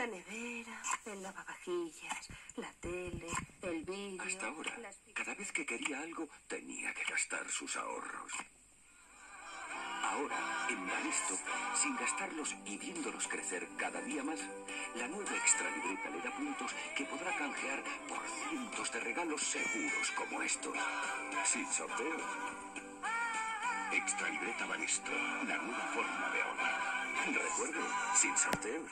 la nevera, el lavavajillas, la tele, el vídeo. Hasta ahora, las- cada vez que quería algo, tenía que gastar sus ahorros. Ahora, en Banesto, sin gastarlos y viéndolos crecer cada día más, la nueva extra libreta le da puntos que podrá canjear por cientos de regalos seguros como estos. Sin sorteo. Extra libreta Banesto, la nueva forma de ahorrar. Recuerde, sin sorteos.